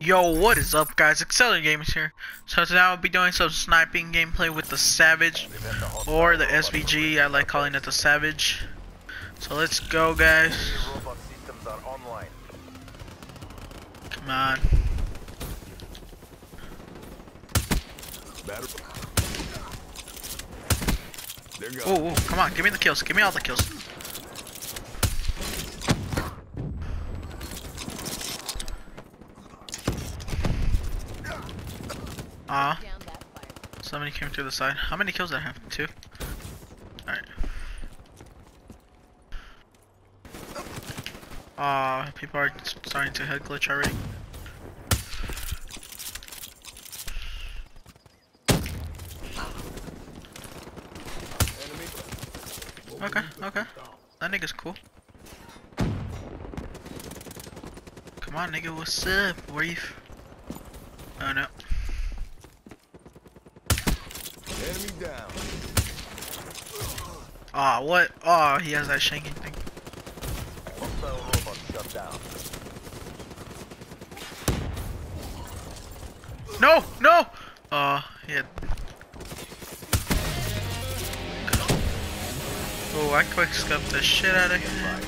Yo, what is up guys? Accelerate Gamers here. So today I'll be doing some sniping gameplay with the Savage or the SVG. I like calling it the Savage. So let's go guys. Robot systems are online. Come on. Battery. There you go. Oh, come on, give me the kills. Give me all the kills. Ah, somebody came through the side. How many kills did I have? Two? Alright. Ah, people are starting to head glitch already. Okay, okay. That nigga's cool. Come on, nigga, what's up? Where you? Oh no. Enemy down. Ah, what? Oh, he has that shanking thing. No, no. Oh, he had. Oh, I quick scoped the shit out of him. Care.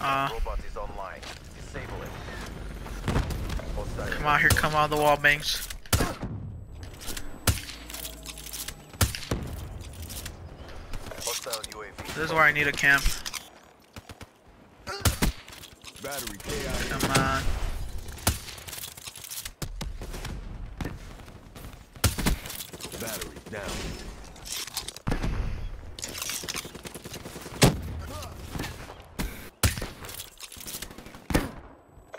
Ah. Come out here come out of the wall bangs. Hostile UAV. This is where I need a camp. Battery Come on. Battery down.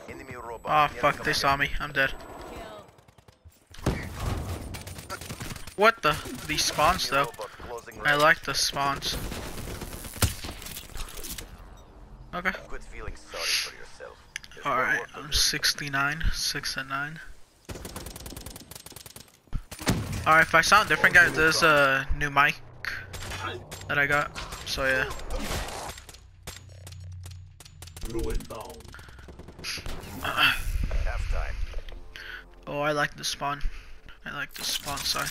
Enemy robot. Oh fuck, they saw me. I'm dead. What the? These spawns though. I like the spawns. Okay. Quit feeling sorry for yourself. Alright, I'm do. 69, 6 and 9. Alright, if I sound different, guys, there's a new mic that I got. So, yeah. Oh, I like the spawn. I like the spawn side.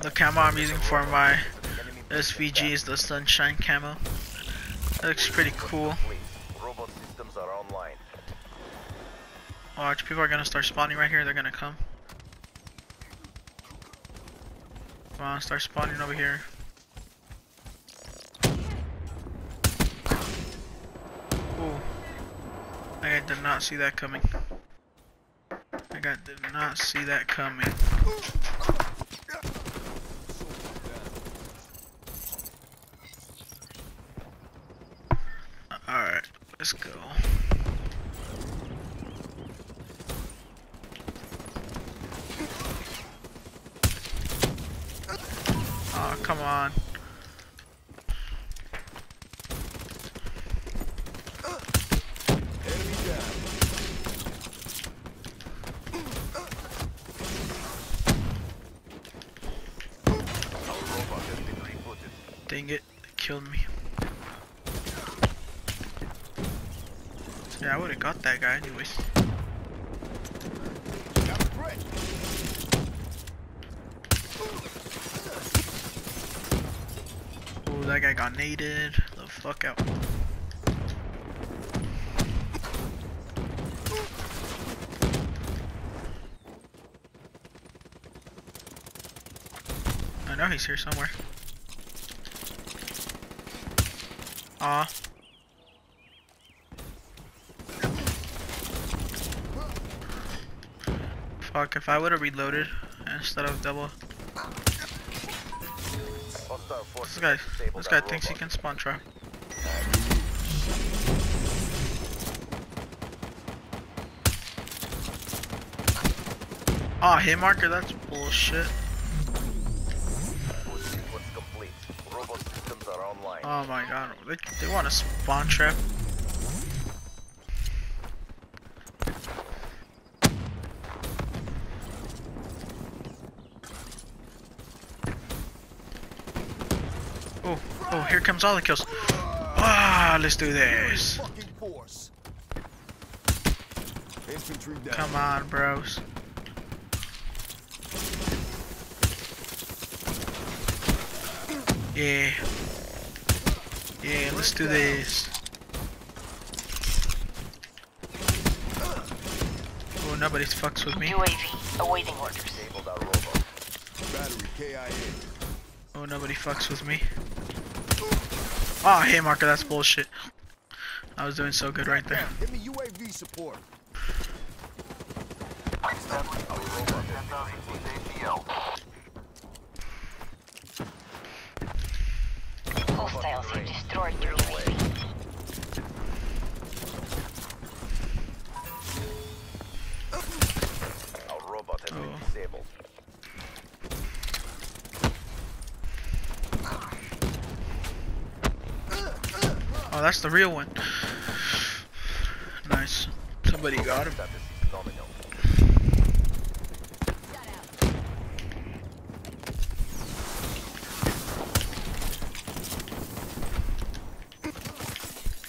The camo I'm using for my SVG is the sunshine camo. Looks pretty cool. Watch, people are gonna start spawning right here. They're gonna come. Come on, start spawning over here. Ooh. I did not see that coming. I got did not see that coming. Alright, let's go. Oh, come on. Dang it, it killed me. Yeah, I would have got that guy anyways. Ooh, that guy got naded. The fuck out. I know he's here somewhere. Aw. Fuck, if I would have reloaded instead of double. This guy, this guy thinks he can spawn trap. Ah, Aw, hit marker, that's bullshit. Boost sequence complete. Robot systems are online. Oh my god, they, they want to spawn trap. Oh, oh, here comes all the kills. Ah, let's do this. Infantry. Come on, bros. Yeah. Yeah, let's do this. Oh, nobody fucks with me. UAV awaiting orders. Disabled our robot. Battery KIA. Oh, nobody fucks with me. Oh, hey, Marker, that's bullshit. I was doing so good right there. Give me UAV support. Our robot has been ATL. Hostiles have destroyed your UAV. Oh, that's the real one. Nice. Somebody got him. Nominal.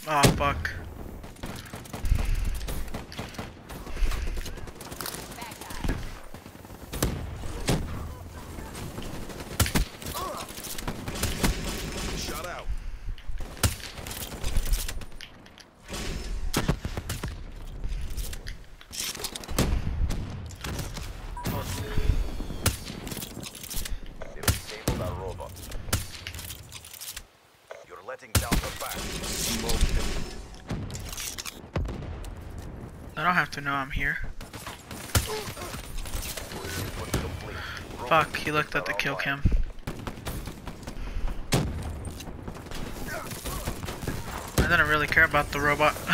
Oh, fuck. Shut out. They've disabled our robot. You're letting down the back. Smoke him. I don't have to know I'm here. Fuck, he looked at the kill cam. I didn't really care about the robot.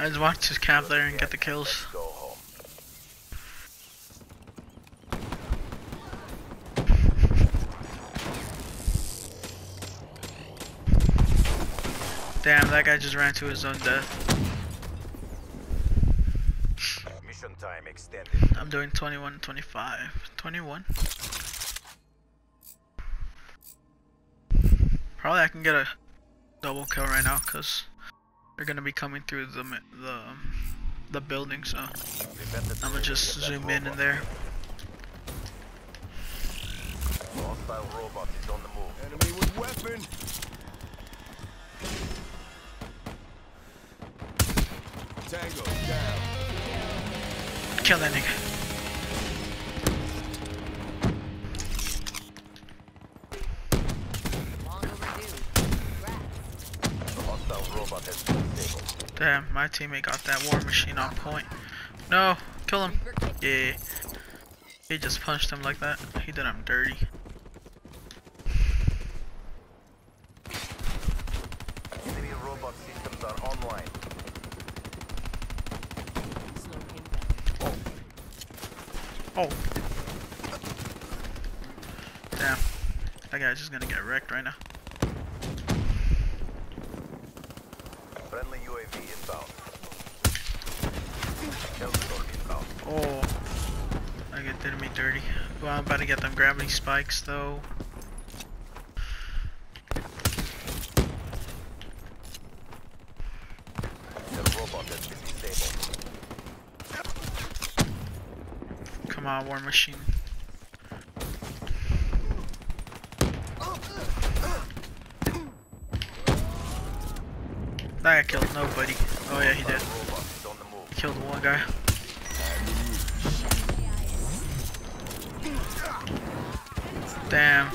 I just wanted his camp there and get the kills. Damn, that guy just ran to his own death. Mission time extended. I'm doing 21, 25, 21. Probably I can get a double kill right now because they're gonna be coming through the the the building. So I'm gonna just zoom in in there. Hostile robot is on the move. Enemy with weapon. Tango down. Kill that nigga. Damn, my teammate got that war machine on point. No, kill him. Yeah. He just punched him like that. He did him dirty. Enemy robot systems are online. Slow him down. Oh. Damn. That guy's just gonna get wrecked right now. Friendly UAV inbound. Hellstorm inbound. Oh. That guy did me dirty. Well, I'm about to get them gravity spikes though. The robot has been disabled. On, war machine. That guy killed nobody. Oh yeah, he did. Killed one guy. Damn.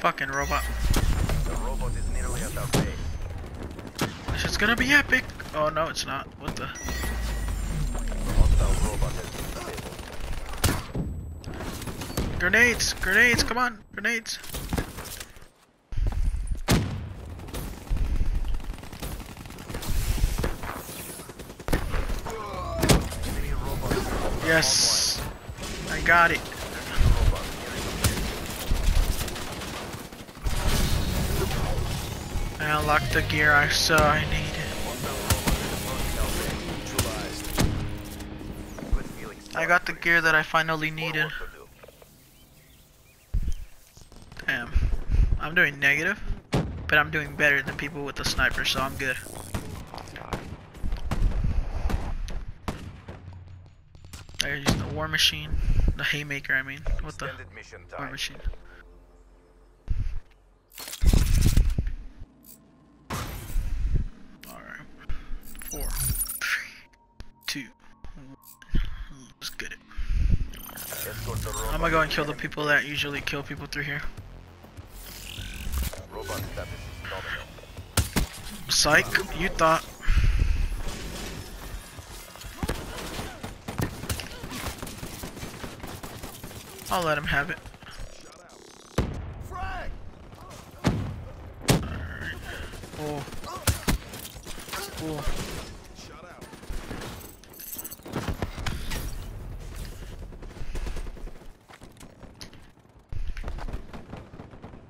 Fucking robot. The robot is nearly at our base. This is gonna be epic. Oh no, it's not. What the? Grenades! Grenades! Come on! Grenades! Yes! I got it. I unlocked the gear I saw I needed. I got the gear that I finally needed. More work to do. Damn. I'm doing negative, but I'm doing better than people with the sniper, so I'm good. They're using the war machine. The haymaker, I mean. What the war machine? Alright. Four, three, two, one. Let's get it. Escort the robot I'm gonna go and kill the people that usually kill people through here. base. Robot status is nominal. Psych, you thought. I'll let him have it. Alright. Oh. Cool. Shut out.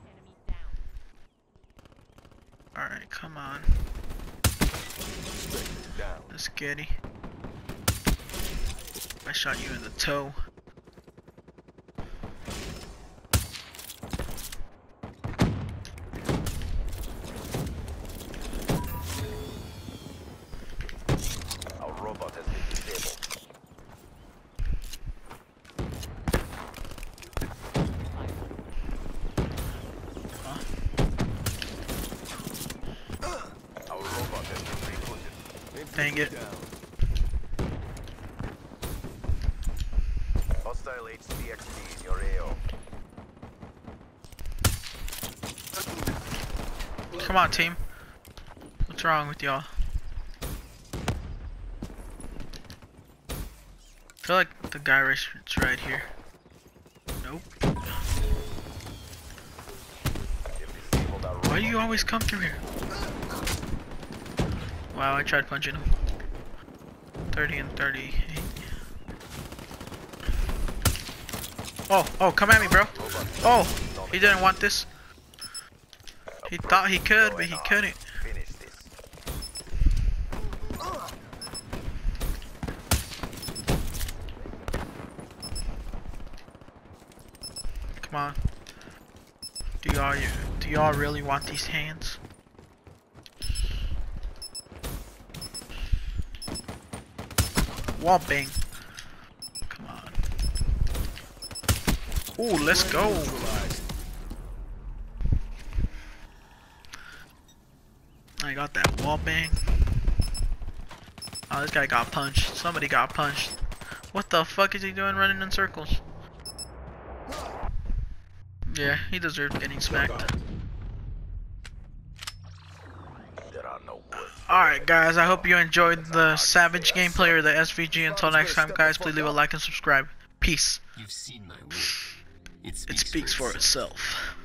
Enemy down. Alright, come on. Spectre down. Let's get it. I shot you in the toe. Our robot has been disabled. Our robot has been rebooted. Dang it. Hostile in your AO. Come on, team. What's wrong with y'all? I feel like the guy is right here. Nope. You've disabled our Why do you always come through here? Wow, I tried punching him. 30 and 38. Oh, oh, come at me, bro. Oh, he didn't want this. He thought he could, but he couldn't. Come on. Do y'all do y'all really want these hands? Bang. Come on. Ooh, let's go. I got that wall bang. Oh, this guy got punched. Somebody got punched. What the fuck is he doing running in circles? Yeah, he deserved getting smacked. There are no words. Alright guys, I hope you enjoyed the Savage gameplay or the SVG. Until next time guys, please leave a like and subscribe. Peace. You've seen my work. It It speaks, for itself.